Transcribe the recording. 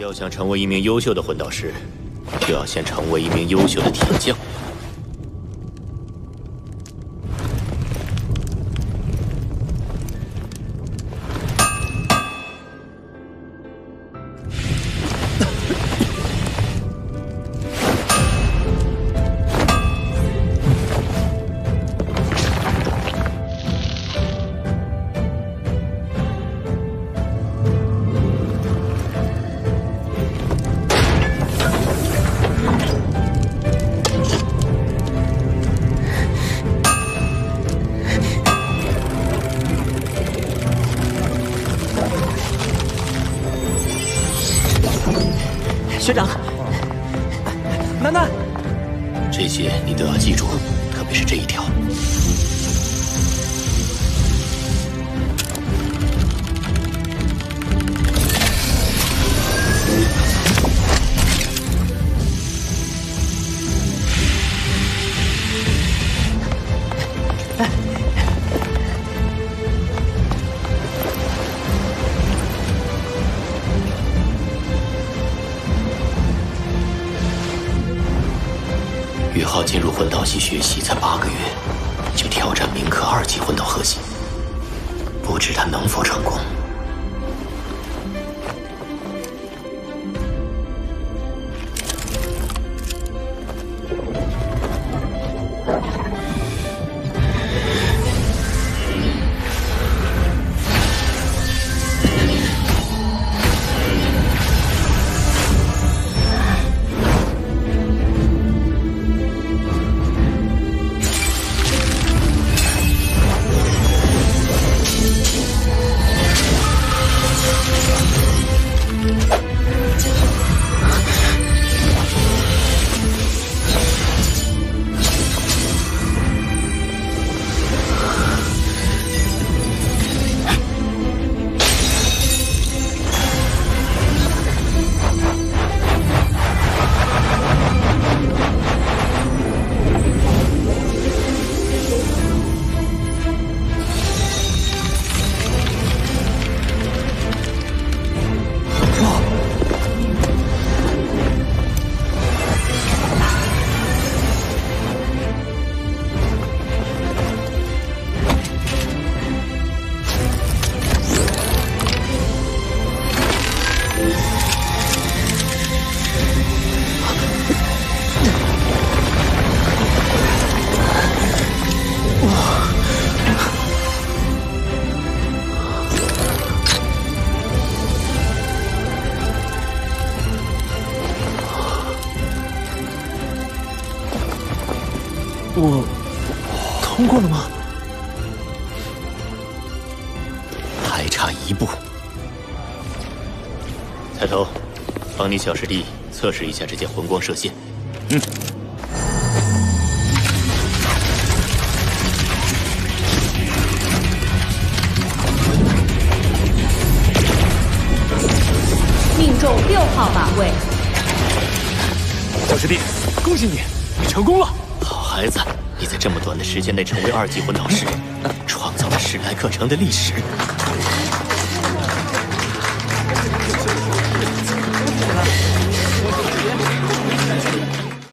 要想成为一名优秀的魂导师，就要先成为一名优秀的铁匠。学长，楠楠，这些你都要记住，特别是这一条。宇浩进入魂导系学习才八个月，就挑战铭刻二级魂导核心，不知他能否成功。我通过了吗？还差一步。抬头，帮你小师弟测试一下这件魂光射线。嗯。命中六号靶位，小师弟，恭喜你，你成功了！孩子，你在这么短的时间内成为二级魂导师，创造了史莱克城的历史。